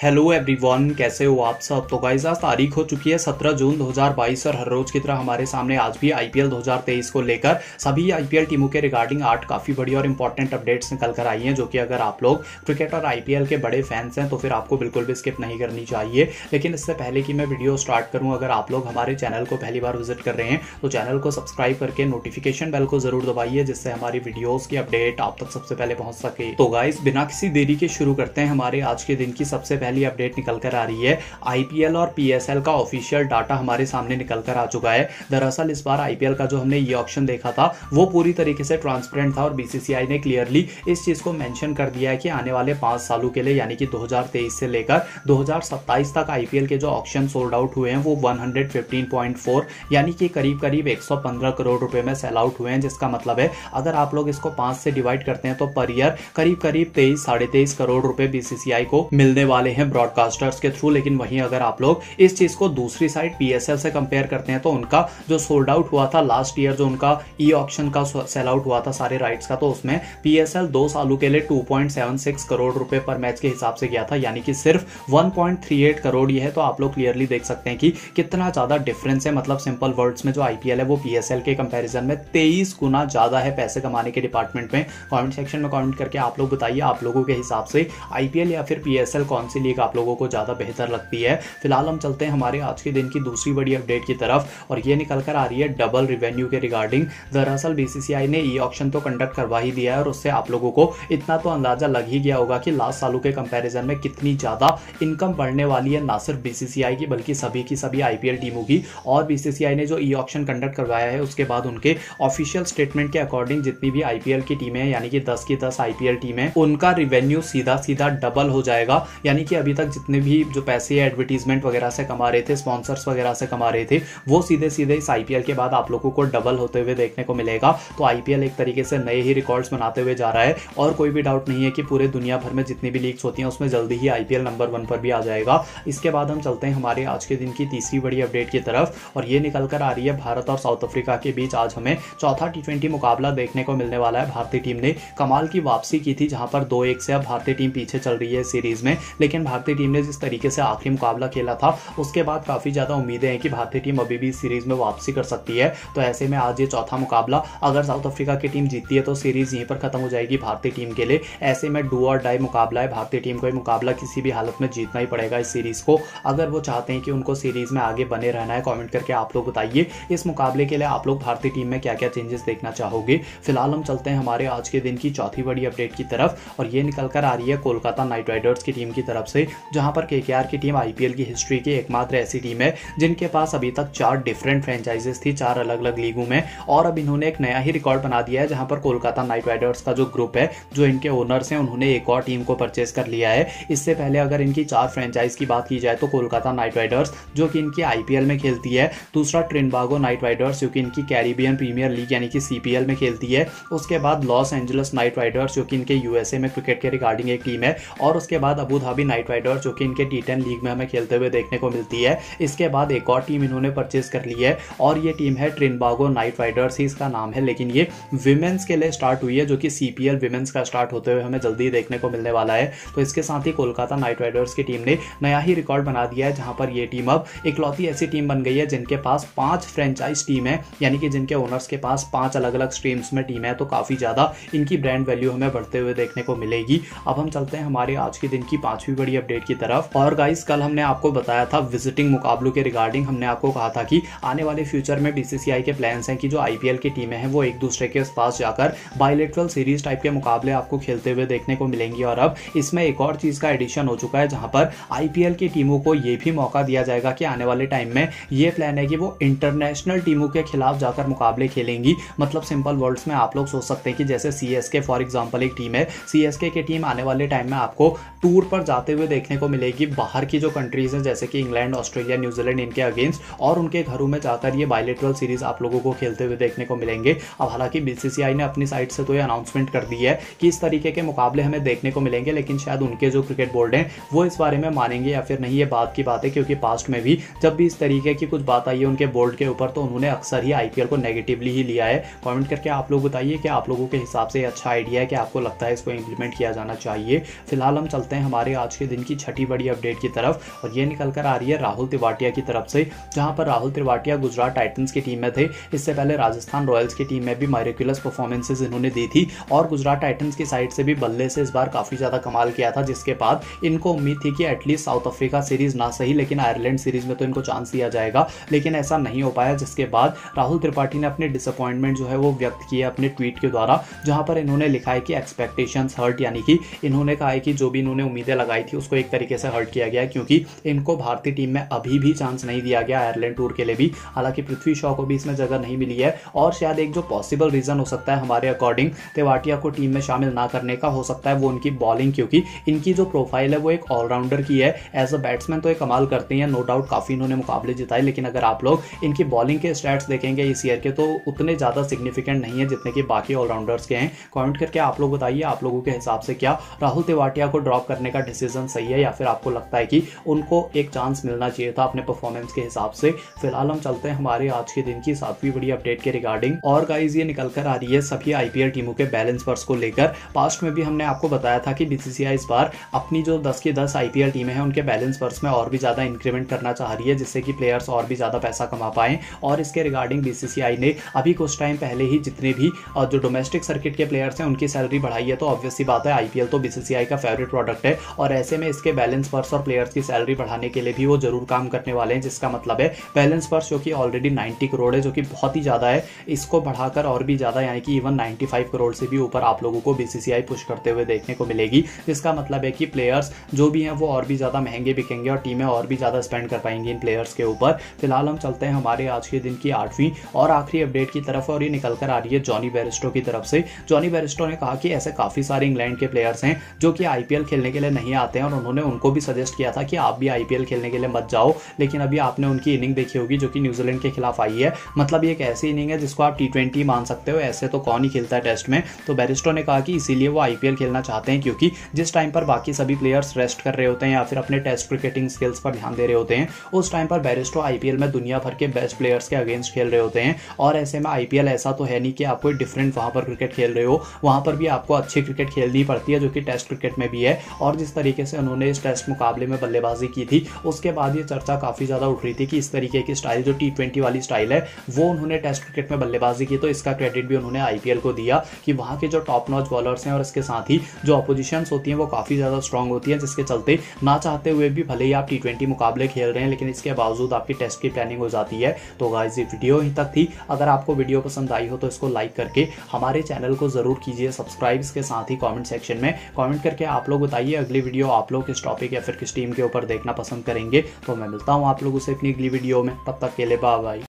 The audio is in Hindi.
हेलो एवरीवन कैसे हो आप सब? तो गाइज़ आज तारीख हो चुकी है 17 जून 2022 और हर रोज की तरह हमारे सामने आज भी आईपीएल 2023 को लेकर सभी आईपीएल टीमों के रिगार्डिंग आठ काफ़ी बड़ी और इंपॉर्टेंट अपडेट्स निकल कर आई हैं, जो कि अगर आप लोग क्रिकेट और आईपीएल के बड़े फैंस हैं तो फिर आपको बिल्कुल भी स्किप नहीं करनी चाहिए। लेकिन इससे पहले कि मैं वीडियो स्टार्ट करूँ, अगर आप लोग हमारे चैनल को पहली बार विज़िट कर रहे हैं तो चैनल को सब्सक्राइब करके नोटिफिकेशन बेल को ज़रूर दबाइए, जिससे हमारी वीडियोज़ की अपडेट आप तक सबसे पहले पहुँच सके। तो गाइज़ बिना किसी देरी के शुरू करते हैं हमारे आज के दिन की सबसे पहली अपडेट निकल कर आ रही है। आईपीएल और पीएसएल का ऑफिशियल डाटा हमारे सामने निकल कर आ चुका है। दरअसल इस बार आईपीएल का जो हमने ये ऑप्शन देखा था, वो पूरी तरीके से ट्रांसपेरेंट था और बीसीसीआई ने क्लियरली इस चीज़ को मेंशन कर दिया है कि आने वाले पाँच सालों के लिए, यानी कि 2023 से लेकर 2027 तक आईपीएल के जो ऑप्शन सोल्ड आउट हुए हैं, वो 115.4 यानी कि करीब करीब 115 करोड़ रुपए में सेल आउट हुए हैं, जिसका मतलब है अगर आप लोग इसको पाँच से डिवाइड करते हैं तो पर ईयर करीब करीब तेईस, साढ़े तेईस करोड़ रुपए बीसीसीआई को मिलने वाले हैं। ब्रॉडकास्टर्स के थ्रू लेकिन वहीं अगर आप लोग इस चीज़ को दूसरी साइड पीएसएल से कंपेयर करते हैं तो उनका जो सोल्ड आउट हुआ था लास्ट ईयर जो उनका ई ऑप्शन का सेल आउट हुआ था सारे राइट्स का तो उसमें पीएसएल दो सालों के लिए 2.76 करोड़ रुपए पर मैच के हिसाब से गया था, यानी कि सिर्फ़ 1.38 करोड़ ये है तो आप लोग क्लियरली देख सकते हैं कि कितना ज़्यादा डिफरेंस है मतलब सिंपल वर्ड्स में जो आईपीएल है, वो पीएसएल के कंपैरिजन में तेईस गुना ज़्यादा है पैसे कमाने के डिपार्टमेंट में। कमेंट सेक्शन में कमेंट करके आप लोग बताइए, आप लोगों के हिसाब से आईपीएल या फिर पीएसएल कौन सी लीग आप लोगों को ज़्यादा बेहतर लगती है। फ़िलहाल हम चलते हैं हमारे आज के दिन की दूसरी बड़ी अपडेट की तरफ़ और ये निकल कर आ रही है डबल रिवेन्यू के रिगार्डिंग दरअसल बीसीसीआई ने ई ऑप्शन तो कंडक्ट करवा ही दिया है और उससे आप लोगों को इतना तो अंदाज़ा लग ही गया होगा कि लास्ट सालों के कंपैरिजन में कितनी ज़्यादा इनकम बढ़ने वाली है, ना सिर्फ़ बीसीसीआई की बल्कि सभी की सभी आईपीएल टीमों की। और बीसीसीआई ने जो ई ऑप्शन कंडक्ट करवाया है, उसके बाद उनके ऑफिशियल स्टेटमेंट के अकॉर्डिंग जितनी भी आईपीएल की टीमें हैं, यानी कि दस की दस आईपीएल टीमें उनका रिवेन्यू सीधा सीधा डबल हो जाएगा। यानी कि अभी तक जितने भी जो पैसे एडवर्टीजमेंट वगैरह से कमा रहे थे स्पॉन्सर्स वगैरह से कमा रहे थे, वो सीधे सीधे इस आईपीएल के बाद आप लोगों को डबल होते हुए देखने को मिलेगा। तो आईपीएल एक तरीके से नए ही रिकॉर्ड्स बनाते हुए जा रहा है और कोई भी डाउट नहीं है कि पूरे दुनिया भर में जितनी भी लीग्स होती हैं, उसमें जल्दी ही आईपीएल नंबर वन पर भी आ जाएगा। इसके बाद हम चलते हैं हमारे आज के दिन की तीसरी बड़ी अपडेट की तरफ़ और ये निकल कर आ रही है भारत और साउथ अफ्रीका के बीच। आज हमें चौथा टी मुकाबला देखने को मिलने वाला है। भारतीय टीम ने कमाल की वापसी की थी, जहाँ पर दो एक से अब भारतीय टीम पीछे चल रही है सीरीज़ में। लेकिन भारतीय टीम ने जिस तरीके से आखिरी मुकाबला खेला था, उसके बाद काफ़ी ज़्यादा उम्मीदें हैं कि भारतीय टीम अभी भी सीरीज़ में वापसी कर सकती है। तो ऐसे में आज ये चौथा मुकाबला, अगर साउथ अफ्रीका की टीम जीतती है तो सीरीज़ यहीं पर खत्म हो जाएगी भारतीय टीम के लिए। ऐसे में डू और डाई मुकाबला है, भारतीय टीम को ये मुकाबला किसी भी हालत में जीतना ही पड़ेगा इस सीरीज़ को। अगर वो चाहते हैं कि उनको सीरीज़ में आगे बने रहना है, कॉमेंट करके आप लोग बताइए। इस मुकाबले के लिए आप लोग भारतीय टीम में क्या क्या चेंजेस देखना चाहोगे? फ़िलहाल हम चलते हैं हमारे आज के दिन की चौथी बड़ी अपडेट की तरफ़। और ये निकल कर आ रही है कोलकाता नाइट राइडर्स की टीम की तरफ़ से, जहाँ पर के की टीम आईपीएल की हिस्ट्री की एकमात्र ऐसी टीम है, जिनके पास अभी तक चार डिफरेंट फ्रेंचाइजेस थी, चार अलग अलग लीगों में, और अब इन्होंने एक नया ही रिकॉर्ड बना दिया है, जहाँ पर कोलकाता नाइट राइडर्स का जो ग्रुप है, जो इनके ओनर्स हैं, उन्होंने एक और टीम को परचेज कर लिया है। इससे पहले अगर इनकी चार फ्रेंचाइज की बात की जाए तो कोलकाता नाइट राइडर्स, जो कि इनकी आईपीएल में खेलती है, दूसरा ट्रिनबागो नाइट राइडर्स, जो कि इनकी कैरिबियन प्रीमियर लीग यानी कि सीपीएल में खेलती है, उसके बाद लॉस एंजलस नाइट राइडर्स, जो कि इनके यूएसए में क्रिकेट के रिगार्डिंग एक टीम है, और उसके बाद अबू धाबी नाइट राइडर्स जो कि इनके टी लीग में हमें खेलते हुए देखने को मिलती है। इसके बाद एक और टीम इन्होंने परचेज कर ली है, और ये टीम है ट्रिनबागो नाइट राइडर्स ही इसका नाम है। लेकिन ये विमेंस के लिए स्टार्ट हुई है, जो कि सीपीएल विमेंस का स्टार्ट होते हुए हमें जल्दी देखने को मिलने वाला है। तो इसके साथ ही कोलकाता नाइट राइडर्स की टीम ने नया ही रिकॉर्ड बना दिया है, जहाँ पर ये टीम अब इकलौती ऐसी टीम बन गई है, जिनके पास पाँच फ्रेंचाइज टीम है, यानी कि जिनके ओनर्स के पास पाँच अलग अलग स्ट्रीम्स में टीम है। तो काफ़ी ज़्यादा इनकी ब्रांड वैल्यू हमें बढ़ते हुए देखने को मिलेगी। अब हम चलते हैं हमारे आज के दिन की पांचवी बड़ी अपडेट की तरफ़। और गाइस कल हमने आपको बताया था विजिटिंग मुकाबलों के रिगार्डिंग हमने आपको कहा था कि आने वाले फ्यूचर में बीसीसीआई के प्लान्स हैं कि जो आईपीएल की टीमें हैं, वो एक दूसरे के पास जाकर बायोलेट्रल सीरीज़ टाइप के मुकाबले आपको खेलते हुए देखने को मिलेंगी। और अब इसमें एक और चीज़ का एडिशन हो चुका है, जहाँ पर आईपीएल की टीमों को ये भी मौका दिया जाएगा कि आने वाले टाइम में ये प्लान है कि वो इंटरनेशनल टीमों के खिलाफ जाकर मुकाबले खेलेंगी। मतलब सिंपल वर्ड्स में आप लोग सोच सकते हैं कि जैसे सीएसके फॉर एग्ज़ाम्पल एक टीम है। सी की टीम आने वाले टाइम में आपको टूर पर जाते हुए देखने को मिलेगी बाहर की जो कंट्रीज़ हैं, जैसे कि इंग्लैंड ऑस्ट्रेलिया न्यूजीलैंड इनके अगेंस्ट और उनके घरों में जाकर ये बायोलेट्रल सीरीज़ आप लोगों को खेलते हुए देखने को मिलेंगे। अब हालाँकि बीसीसीआई ने अपनी साइड से तो ये अनाउंसमेंट कर दी है कि इस तरीके के मुकाबले हमें देखने को मिलेंगे, लेकिन शायद उनके जो क्रिकेट बोर्ड हैं, वो इस बारे में मानेंगे या फिर नहीं, ये बात की बात है, क्योंकि पास्ट में भी जब भी इस तरीके की कुछ बात आई है उनके बोर्ड के ऊपर तो उन्होंने अक्सर ही आईपीएल को नेगेटिवली ही लिया है। कमेंट करके आप लोग बताइए कि आप लोगों के हिसाब से अच्छा आइडिया है कि आपको लगता है इसको इंप्लीमेंट किया जाना चाहिए। फ़िलहाल हम चलते हैं हमारे आज के दिन की छठी बड़ी अपडेट की तरफ़ और ये निकल कर आ रही है राहुल तिवाटिया की तरफ़ से, जहाँ पर राहुल तिवाटिया गुजरात टाइटन्स की टीम में थे। इससे पहले राजस्थान रॉयल्स की टीम में भी मायरिकुलस परफॉर्मेंसेज इन्होंने दी थी और गुजरात टाइटन्स की साइड से भी बल्ले से इस बार काफ़ी ज़्यादा कमाल किया था, जिसके बाद इनको उम्मीद थी कि एटलीस्ट साउथ अफ्रीका सीरीज़ ना सही, लेकिन आयरलैंड सीरीज़ में तो इनको चांस दिया जाएगा, लेकिन ऐसा नहीं हो पाया, जिसके बाद राहुल त्रिपाठी ने अपने डिसअपॉइंटमेंट जो है वो व्यक्त किया अपने ट्वीट के द्वारा, जहाँ पर इन्होंने लिखा है कि एक्सपेक्टेशन हर्ट यानी कि इन्होंने कहा है कि जो भी इन्होंने उम्मीदें लगाई थी उसको एक तरीके से हर्ट किया गया क्योंकि इनको भारतीय टीम में अभी भी चांस नहीं दिया गया आयरलैंड टूर के लिए भी। हालाँकि पृथ्वी शॉ को भी इसमें जगह नहीं मिली है, और शायद एक जो पॉसिबल रीजन हो सकता है हमारे अकॉर्डिंग तेवाटिया को टीम में शामिल ना करने का हो सकता है, वो उनकी बॉलिंग क्योंकि इनकी जो प्रोफ़ाइल है वो एक ऑलराउंडर की है। एज अ बैट्समैन तो ये कमाल करते हैं नो डाउट काफ़ी इन्होंने मुकाबले जिताए, लेकिन अगर आप लोग इनकी बॉलिंग के स्टैट्स देखेंगे इस ईयर के तो उतने ज़्यादा सिग्निफिकेंट नहीं है जितने कि बाकी ऑलराउंडर्स के हैं। कमेंट करके आप लोग बताइए, आप लोगों के हिसाब से क्या? राहुल तिवाटिया को ड्रॉप करने का डिसीज़न सही है या फिर आपको लगता है कि उनको एक चांस मिलना चाहिए था अपने परफॉर्मेंस के हिसाब से। फ़िलहाल हम चलते हैं हमारे आज के दिन की सातवीं बड़ी अपडेट के रिगार्डिंग और गाइज़ ये निकल कर आ रही है सभी आईपीएल टीमों के बैलेंस वर्स को लेकर। पास्ट में भी हमने आपको बताया था कि बीसीसीआई इस बार अपनी जो 10 की 10 आईपीएल टीमें हैं, उनके बैलेंस वर्स में और भी ज़्यादा इंक्रीमेंट करना चाह रही है, जिससे कि प्लेयर्स और भी ज़्यादा पैसा कमा पाए। और इसके रिगार्डिंग बीसीसीआई ने अभी कुछ टाइम पहले ही जितने भी जो डोमेस्टिक सर्किट के प्लेयर्स हैं, उनकी सैलरी बढ़ाई है तो ऑब्वियसली बात है आईपीएल तो बीसीसीआई का फेवरेट प्रोडक्ट है। और ऐसे में इसके बैलेंस वर्स और प्लेयर्स की सैलरी बढ़ाने के लिए भी वो ज़रूर काम करने वाले हैं, जिसका मतलब है बैलेंस वर्स जो कि ऑलरेडी नाइन्टी करोड़ है, जो कि बहुत ही ज़्यादा है। इसको बढ़ाकर और भी ज़्यादा, यानी कि इवन 95 करोड़ से भी ऊपर आप लोगों को बीसीसीआई पुश करते हुए देखने को मिलेगी। जिसका मतलब है कि प्लेयर्स जो भी हैं, वो और भी ज़्यादा महँगे बिकेंगे और टीमें और भी ज़्यादा स्पेंड कर पाएँगी इन प्लेयर्स के ऊपर। फ़िलहाल हम चलते हैं हमारे आज के दिन की आठवीं और आखिरी अपडेट की तरफ़ और ये निकल कर आ रही है जॉनी बेरिस्टो की तरफ़ से। जॉनी बेरिस्टो ने कहा कि ऐसे काफ़ी सारे इंग्लैंड के प्लेयर्स हैं, जो कि आईपीएल खेलने के लिए नहीं आते हैं और उन्होंने उनको भी सजेस्ट किया था कि आप भी आईपीएल खेलने के लिए मत जाओ। लेकिन अभी आपने उनकी इनिंग देखी होगी जो कि न्यूजीलैंड के खिलाफ आई है। मतलब ये एक ऐसी इनिंग है जिसको आप टी मान सकते हो। ऐसे तो कौन ही खेलता है टेस्ट में। तो बैरिस्टो ने कहा कि इसीलिए वो आईपीएल खेलना चाहते हैं क्योंकि जिस टाइम पर बाकी सभी प्लेयर्स रेस्ट कर रहे होते हैं या फिर अपने टेस्ट क्रिकेटिंग स्किल्स पर ध्यान दे रहे होते हैं, उस टाइम पर बैरिस्टो आईपीएल में दुनिया भर के बेस्ट प्लेयर्स के अगेंस्ट खेल रहे होते हैं। और ऐसे में आईपीएल ऐसा तो है नहीं कि आप कोई डिफरेंट वहाँ पर क्रिकेट खेल रहे हो। वहाँ पर भी आपको अच्छी क्रिकेट खेलनी पड़ती है जो कि टेस्ट क्रिकेट में भी है। और जिस तरीके से उन्होंने इस टेस्ट मुकाबले में बल्लेबाजी की थी। उसके बाद ये चर्चा काफ़ी ज़्यादा उठ रही थी कि इस तरीके की स्टाइल, जो टी वाली स्टाइल है, वो उन्होंने टेस्ट क्रिकेट में बल्लेबाजी की तो इसका क्रेडिट भी उन्होंने आईपीएल को दिया कि वहाँ के जो टॉप नॉच बॉलर्स हैं और इसके साथ ही जो अपोजिशन होती हैं, वो काफ़ी ज़्यादा स्ट्रॉन्ग होती है, जिसके चलते ना चाहते हुए भी भले ही आप टी मुकाबले खेल रहे हैं, लेकिन इसके बावजूद आपकी टेस्ट की प्लानिंग हो जाती है। तो गाइज़ ये वीडियो यहीं तक थी। अगर आपको वीडियो पसंद आई हो तो इसको लाइक करके हमारे चैनल को ज़रूर कीजिए सब्सक्राइब के साथ ही कॉमेंट सेक्शन में। कॉमेंट करके आप लोग बताइए, अगली वीडियो आप लोग किस टॉपिक या फिर किस टीम के ऊपर देखना पसंद करेंगे तो मैं मिलता हूँ आप लोगों से अपनी अगली वीडियो में। तब तक के लिए बाय बाय